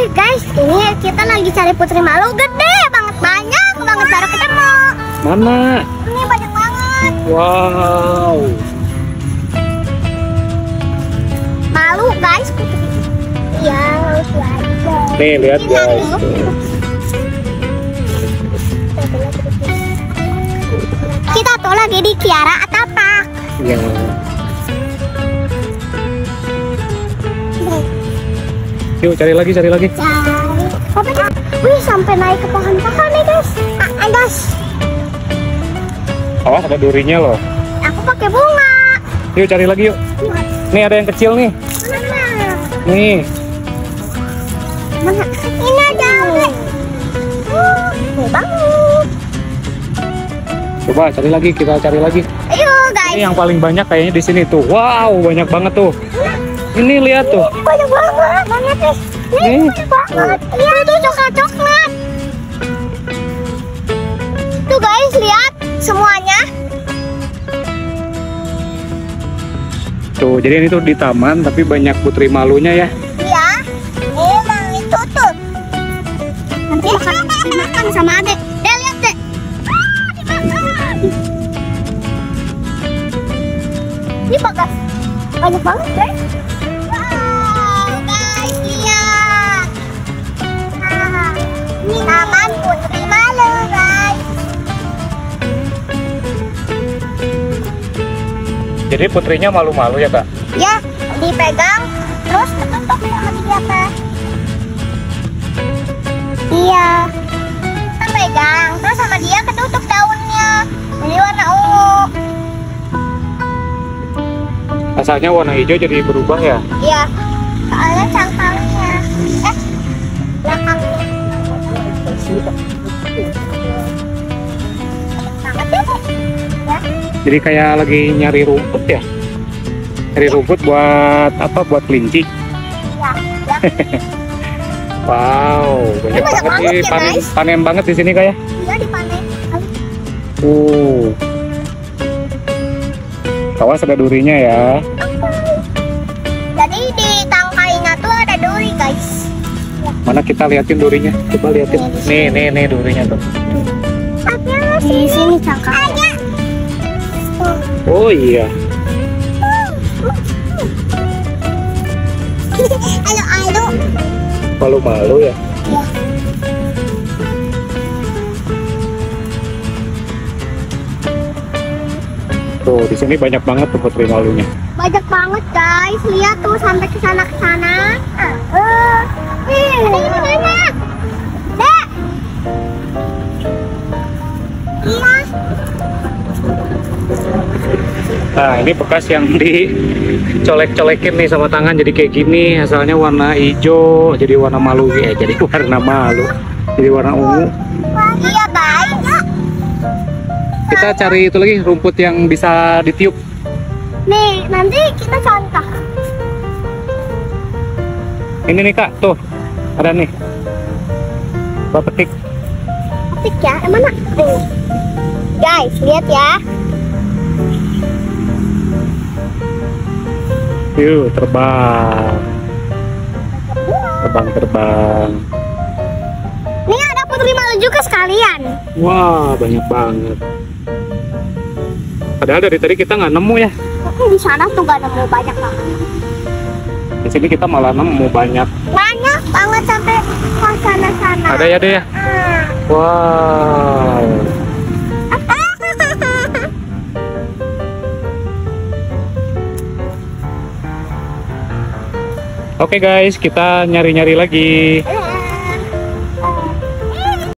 Hai guys, ini kita lagi cari putri malu gede banget banyak banget baru ketemu. Mana? Ini banyak banget. Wow. Malu guys. Iya, lucu aja. Nih lihat Ini guys. Kita tuh lagi di Kiara Atapak. Ya. Yuk cari lagi, cari lagi. Cari. Apa? Wih, sampai naik ke pohon-pohon nih guys. Ah, ah, guys. Awas ada durinya loh. Aku pakai bunga. Yuk cari lagi yuk. Nih ada yang kecil nih. Mana? Nih. Mana? Ini ada. Uh, gede banget. Coba cari lagi, kita cari lagi. Ayo guys. Ini yang paling banyak kayaknya di sini tuh. Wow, banyak banget tuh. Ini lihat tuh. banyak banget. Banget nih ini banyak banget. Lihat itu coklat coklat. Tuh guys lihat semuanya. Tuh, jadi ini tuh di taman tapi banyak putri malunya ya. iya. Emang itu tuh. Nanti makan makan sama adek deh lihat deh. Ah, dimakan. Ini bagas banyak banget guys Jadi putrinya malu-malu ya, Kak? Ya, dipegang terus ketutup sama dia apa? Iya. Kita pegang terus sama dia ketutup daunnya. Jadi warna ungu. Asalnya warna hijau jadi berubah ya. Iya. Jadi kayak lagi nyari rumput ya. Nyari rumput buat apa? Buat kelinci. Ya, ya. Wow, banyak banyak banget banget sih. ya, Panen, guys. panen banget di sini kayak. Iya dipanen. Uh. Awas ada durinya ya. Jadi di tangkainya tuh ada duri, guys. Mana kita liatin durinya? Coba liatin. Nih, nih, nih durinya tuh. Di sini cangkangnya. Oh iya. Halo, halo. Malu-malu ya. Ya. Tuh, di sini banyak banget tuh putri malunya. Banyak banget, guys. Lihat tuh sampai ke sana ke sana. Eh, ih, Nah, ini bekas yang dicolek-colekin nih sama tangan jadi kayak gini. Asalnya warna hijau, jadi warna malu ya, jadi warna malu. Jadi warna ungu. Iya. Kita cari itu lagi rumput yang bisa ditiup. Nih, nanti kita contoh. Ini nih Kak, tuh. Ada nih. Coba petik. Petik ya. Eh, mana? Nih. Guys, lihat ya. Yuk, terbang. Terbang-terbang. Nih ada putri malu juga sekalian. Wah, banyak banget. Padahal dari tadi kita nggak nemu ya. Di sana tuh gak nemu banyak banget. Di sini kita malah nemu banyak. Banyak banget sampai ke sana-sana. Ada ya deh ya. Ah. Wow. Oke guys, kita nyari-nyari lagi. Ayo